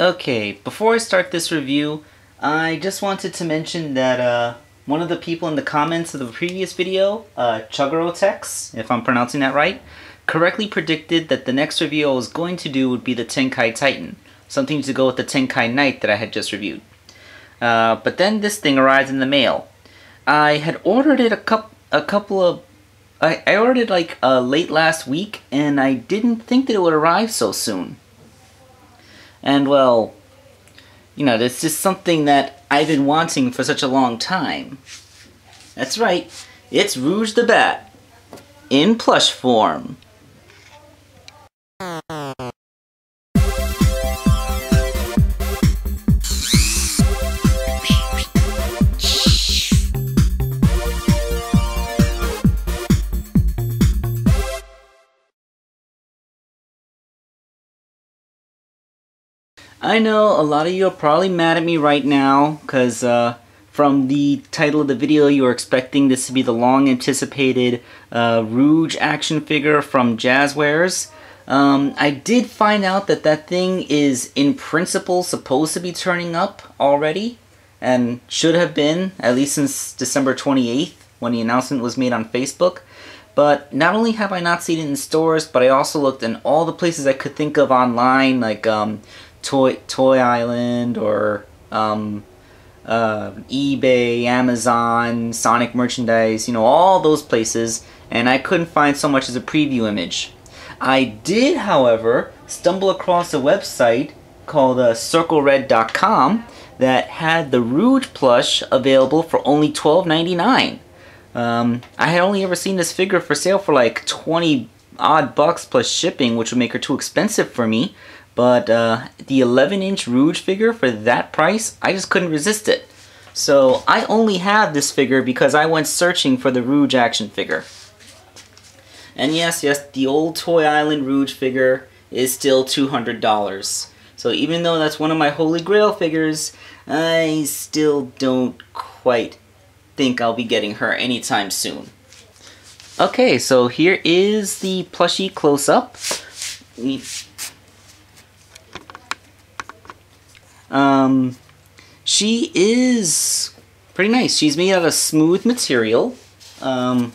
Okay, before I start this review, I just wanted to mention that uh, one of the people in the comments of the previous video, uh, if I'm pronouncing that right, correctly predicted that the next review I was going to do would be the Tenkai Titan, something to go with the Tenkai Knight that I had just reviewed. Uh, but then this thing arrived in the mail. I had ordered it a, couple, a couple of... I, I ordered it like uh, late last week, and I didn't think that it would arrive so soon. And well, you know, this just something that I've been wanting for such a long time. That's right, it's Rouge the Bat in plush form. I know a lot of you are probably mad at me right now because uh, from the title of the video you were expecting this to be the long anticipated uh, Rouge action figure from Jazwares. Um, I did find out that that thing is in principle supposed to be turning up already and should have been at least since December 28th when the announcement was made on Facebook. But not only have I not seen it in stores, but I also looked in all the places I could think of online, like um, Toy Toy Island or um, uh, eBay, Amazon, Sonic Merchandise, you know, all those places, and I couldn't find so much as a preview image. I did, however, stumble across a website called uh, CircleRed.com that had the Rouge plush available for only $12.99. Um, I had only ever seen this figure for sale for like 20 odd bucks plus shipping, which would make her too expensive for me. But uh, the 11 inch Rouge figure for that price, I just couldn't resist it. So I only have this figure because I went searching for the Rouge action figure. And yes, yes, the old Toy Island Rouge figure is still $200. So even though that's one of my holy grail figures, I still don't quite think I'll be getting her anytime soon. Okay, so here is the plushie close-up. Um, she is pretty nice. She's made out of smooth material. Um,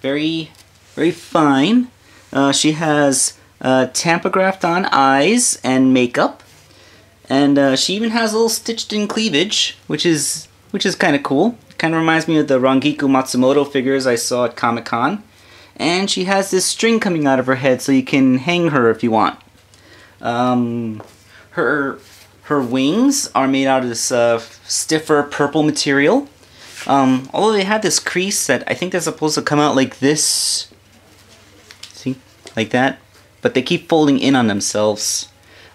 very, very fine. Uh, she has uh, tampographed on eyes and makeup. And uh, she even has a little stitched in cleavage, which is which is kind of cool. Kind of reminds me of the Rangiku Matsumoto figures I saw at Comic Con. And she has this string coming out of her head so you can hang her if you want. Um, her her wings are made out of this uh, stiffer purple material. Um, although they have this crease that I think they're supposed to come out like this. See? Like that. But they keep folding in on themselves.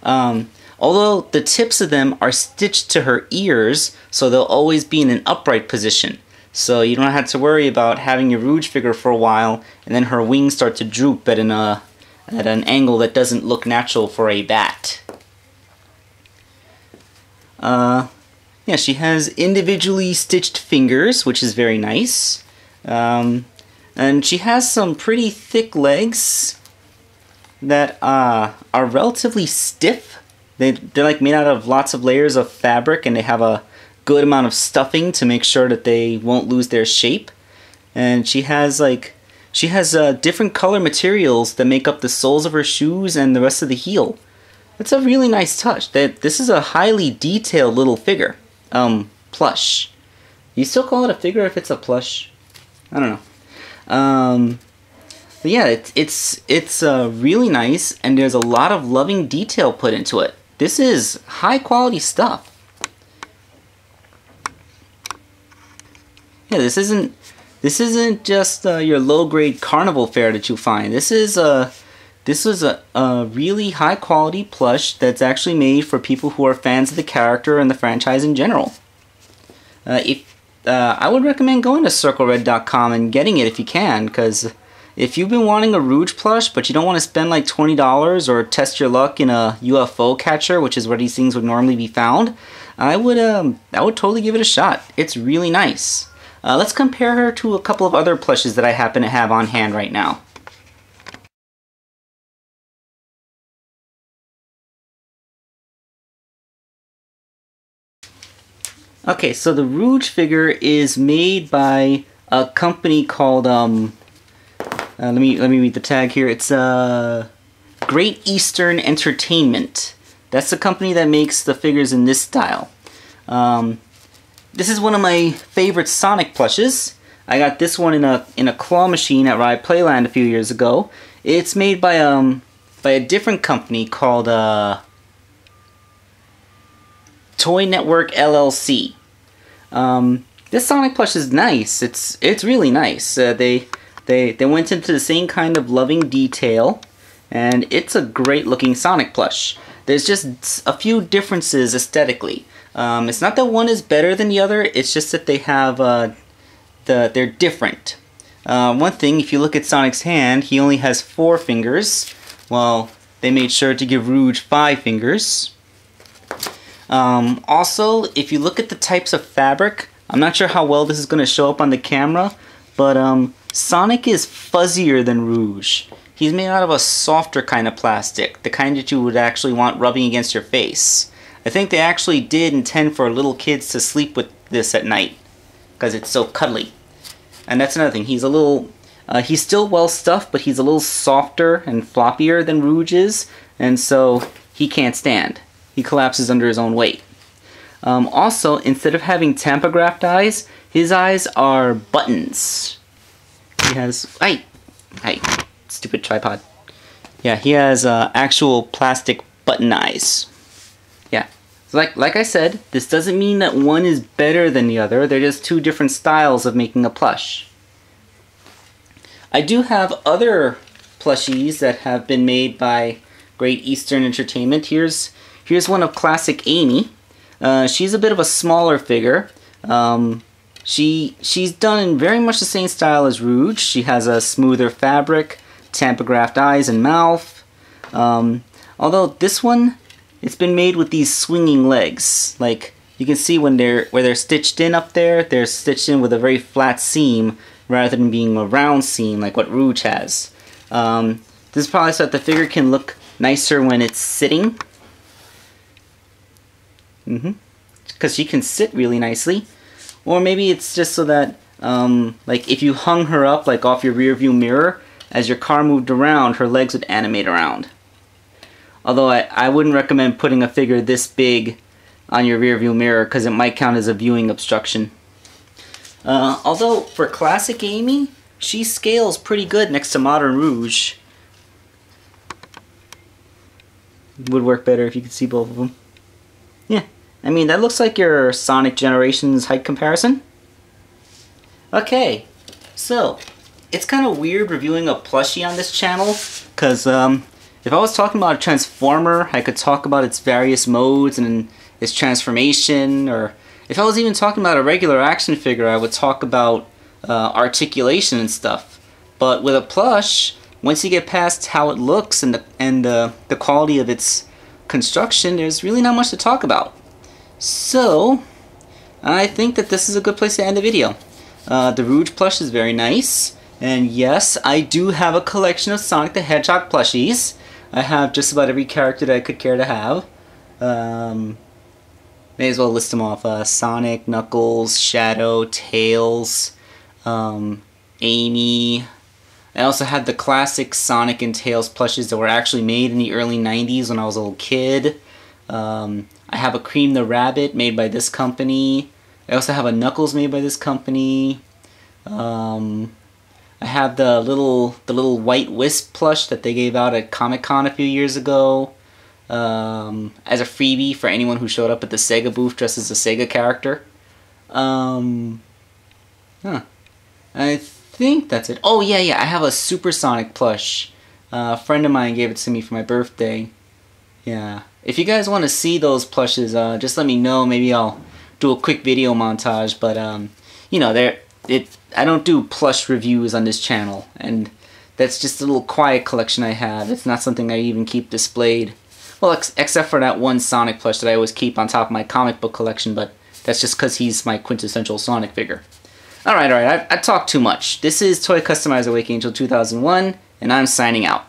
Um, although the tips of them are stitched to her ears, so they'll always be in an upright position. So you don't have to worry about having your Rouge figure for a while, and then her wings start to droop at an, uh, at an angle that doesn't look natural for a bat. Uh, yeah, she has individually stitched fingers, which is very nice. Um, and she has some pretty thick legs that uh, are relatively stiff. They, they're like made out of lots of layers of fabric and they have a good amount of stuffing to make sure that they won't lose their shape. And she has like, she has uh, different color materials that make up the soles of her shoes and the rest of the heel. It's a really nice touch. That This is a highly detailed little figure. Um, plush. You still call it a figure if it's a plush? I don't know. Um, but yeah, it, it's it's uh, really nice, and there's a lot of loving detail put into it. This is high quality stuff. Yeah, this isn't this isn't just uh, your low grade carnival fare that you find. This is a uh, this was a, a really high quality plush that's actually made for people who are fans of the character and the franchise in general. Uh, if uh, I would recommend going to CircleRed.com and getting it if you can, because if you've been wanting a Rouge plush but you don't want to spend like $20 or test your luck in a UFO catcher, which is where these things would normally be found, I would um, I would totally give it a shot. It's really nice. Uh, let's compare her to a couple of other plushes that I happen to have on hand right now. Okay, so the Rouge figure is made by a company called um. Uh, let me let me read the tag here. It's uh, Great Eastern Entertainment. That's the company that makes the figures in this style. Um, this is one of my favorite Sonic plushes. I got this one in a in a claw machine at Rye Playland a few years ago. It's made by um by a different company called uh Toy Network LLC. Um, this Sonic plush is nice. It's it's really nice. Uh, they they they went into the same kind of loving detail, and it's a great looking Sonic plush. There's just a few differences aesthetically. Um, it's not that one is better than the other. It's just that they have uh, the they're different. Uh, one thing, if you look at Sonic's hand, he only has four fingers. Well, they made sure to give Rouge five fingers. Um, also, if you look at the types of fabric, I'm not sure how well this is going to show up on the camera, but um, Sonic is fuzzier than Rouge. He's made out of a softer kind of plastic, the kind that you would actually want rubbing against your face. I think they actually did intend for little kids to sleep with this at night, because it's so cuddly. And that's another thing, he's a little, uh, he's still well stuffed, but he's a little softer and floppier than Rouge is, and so he can't stand he collapses under his own weight. Um, also, instead of having tampographed eyes, his eyes are buttons. He has... Hey! Hey, stupid tripod. Yeah, he has uh, actual plastic button eyes. Yeah. Like, like I said, this doesn't mean that one is better than the other. They're just two different styles of making a plush. I do have other plushies that have been made by Great Eastern Entertainment. Here's Here's one of classic Amy. Uh, she's a bit of a smaller figure. Um, she She's done in very much the same style as Rouge. She has a smoother fabric, tampographed eyes and mouth. Um, although this one, it's been made with these swinging legs. Like, you can see when they're where they're stitched in up there, they're stitched in with a very flat seam rather than being a round seam like what Rouge has. Um, this is probably so that the figure can look nicer when it's sitting Mm-hmm. Because she can sit really nicely. Or maybe it's just so that, um, like, if you hung her up, like, off your rear view mirror, as your car moved around, her legs would animate around. Although I, I wouldn't recommend putting a figure this big on your rear view mirror because it might count as a viewing obstruction. Uh, although, for classic Amy, she scales pretty good next to Modern Rouge. Would work better if you could see both of them. Yeah, I mean, that looks like your Sonic Generations height comparison. Okay, so, it's kind of weird reviewing a plushie on this channel, because um, if I was talking about a Transformer, I could talk about its various modes and its transformation, or if I was even talking about a regular action figure, I would talk about uh, articulation and stuff. But with a plush, once you get past how it looks and the, and the, the quality of its construction, there's really not much to talk about. So, I think that this is a good place to end the video. Uh, the Rouge plush is very nice. And yes, I do have a collection of Sonic the Hedgehog plushies. I have just about every character that I could care to have. Um, may as well list them off. Uh, Sonic, Knuckles, Shadow, Tails, um, Amy, I also had the classic Sonic and Tails plushes that were actually made in the early 90s when I was a little kid. Um, I have a Cream the Rabbit made by this company. I also have a Knuckles made by this company. Um, I have the little the little white wisp plush that they gave out at Comic Con a few years ago um, as a freebie for anyone who showed up at the Sega booth dressed as a Sega character. Um, huh. I think that's it. Oh, yeah, yeah, I have a Supersonic plush. Uh, a friend of mine gave it to me for my birthday. Yeah. If you guys want to see those plushes, uh, just let me know. Maybe I'll do a quick video montage. But, um, you know, there it. I don't do plush reviews on this channel. And that's just a little quiet collection I have. It's not something I even keep displayed. Well, ex except for that one Sonic plush that I always keep on top of my comic book collection. But that's just because he's my quintessential Sonic figure. Alright, alright, I, I talked too much. This is Toy Customizer Wake Angel 2001, and I'm signing out.